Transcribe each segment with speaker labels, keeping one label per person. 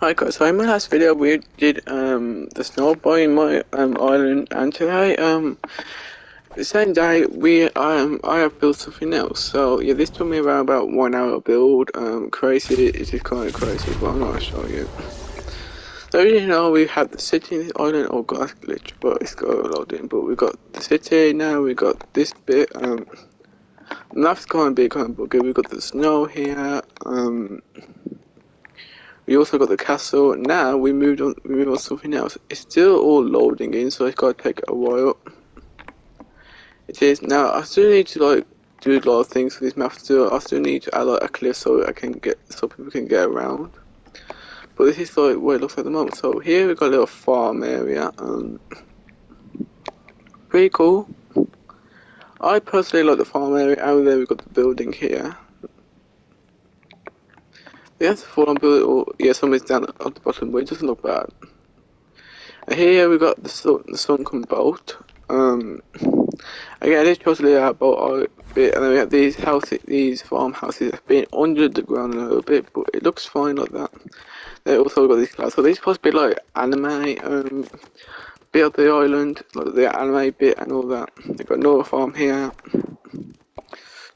Speaker 1: Hi guys, so in my last video we did um the snowball in my um island and today um the same day we um I have built something else. So yeah this took me around about one hour build. Um crazy it is kind of crazy but I'm gonna show you. So you know we have the city in this island oh god glitch but it's got a lot in but we got the city now we got this bit um that's kind of big kind of buggy. We got the snow here um we also got the castle. Now we moved on. We moved on something else. It's still all loading in, so it's got to take a while. It is now. I still need to like do a lot of things for this map. Still, I still need to add like a cliff so I can get so people can get around. But this is like what it looks like at the moment. So here we've got a little farm area. Um, pretty cool. I personally like the farm area. And there we've got the building here. Yes, full on bullet or yeah, somebody's down at the bottom, but it doesn't look bad. And here we got the sun, the sunken boat. Um, again, this totally our boat a bit, and then we have these houses, these farmhouses have been under the ground a little bit, but it looks fine like that. They also got these clouds, so these supposed to be like anime um bit of the island, like the anime bit and all that. They've got another farm here.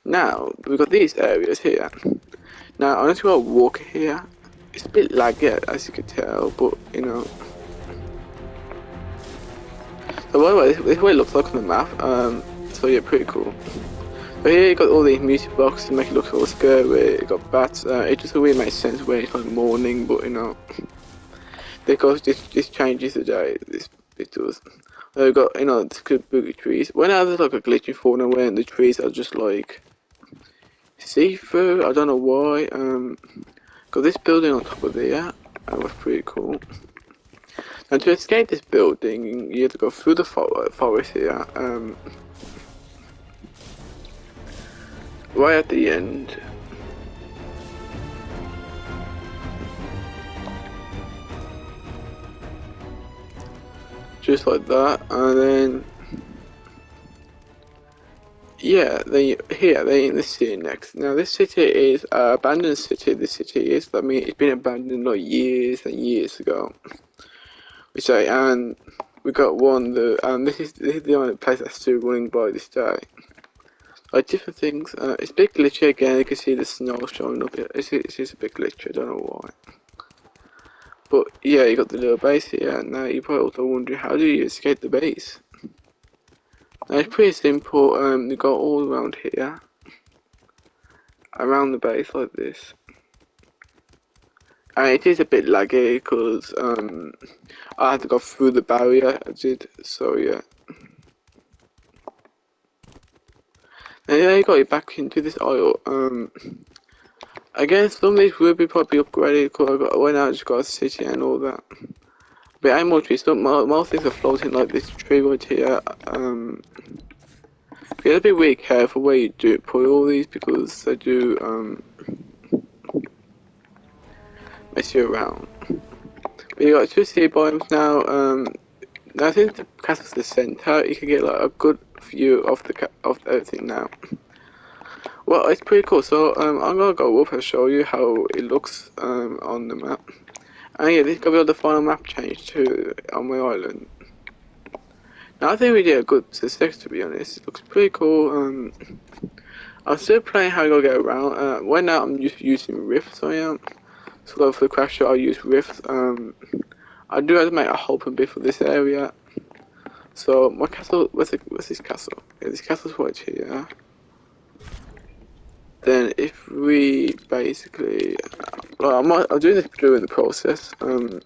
Speaker 1: Now we've got these areas here. Now, I want to walk here. It's a bit laggy, as you can tell, but you know. So by the way, this, this is what it looks like on the map. Um, so yeah, pretty cool. But here you got all these music boxes to make it look all scary. You got bats. Uh, it just really makes sense when it's like morning, but you know, because this this changes the day. This it does. Uh, we got you know good boogie trees. When there's like a glitching falling away, and the trees are just like see-through. I don't know why. Um, got this building on top of there. That was pretty cool. And to escape this building, you have to go through the forest here. Um, right at the end. Just like that, and then yeah, they here they in the city next. Now this city is uh, abandoned city. This city is. I mean, it's been abandoned like years and years ago. We say, and we got one. The and this is this is the only place that's still running by this day. Like different things. Uh, it's a bit glitchy again. You can see the snow showing up. Here. It's it's just a bit glitchy. I don't know why. But yeah, you got the little base here. Now you probably also wondering how do you escape the base? It's pretty simple. Um, you go all around here, around the base like this. And it is a bit laggy because um, I had to go through the barrier I did, so yeah. And yeah, you got it back into this aisle. Um, again, some of these will be probably upgraded because I got, went out just got a city and all that. But I'm more trees, so things are floating like this tree right here. Um, you gotta be really careful where you do put all these because they do um, mess you around. But you got two sea biomes now. Um, now since the castle's the center, you can get like a good view of the of everything now. Well, it's pretty cool. So um, I'm gonna go up and show you how it looks um, on the map. And yeah, this could be the final map change too on my island. Now I think we did a good success to be honest. It looks pretty cool. Um, I'm still playing how to get around. Uh, right now I'm just using rifts. I am. So for the crash shot, I'll use rifts. Um, I do have to make a hope bit for this area. So my castle, what's, it, what's this castle? Yeah, this castle's right here then if we basically, well, I'm, I'm doing this during the process, um,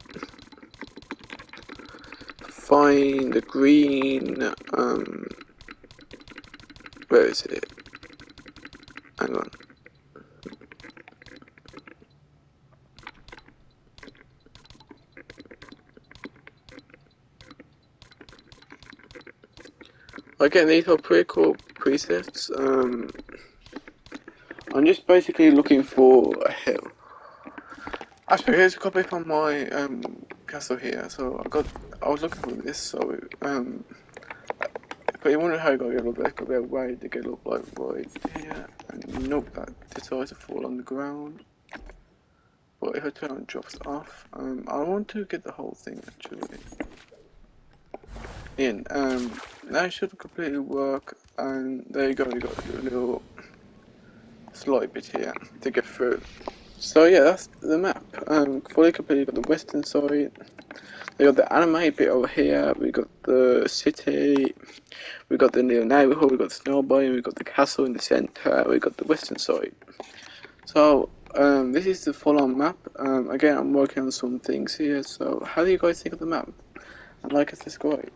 Speaker 1: find the green, um, where is it? Hang on. Again, these are pretty cool presets. Um, I'm just basically looking for a hill. Actually, here's a copy from my um, castle here. So I got, I was looking for this. So um, but you wonder how I got up there. Got a way to get up like right here. And nope, that decides to fall on the ground. But if I turn on drops off, um, I want to get the whole thing actually in. Um, it should completely work, and there you go, you got your little slide bit here to get through. So yeah, that's the map. Um, fully complete. You got the western side. We got the anime bit over here. We got the city. We got the new neighborhood. We got the snow biome. We got the castle in the center. We got the western side. So um, this is the full-on map. Um, again, I'm working on some things here. So how do you guys think of the map? And like us, subscribe.